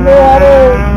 Mary.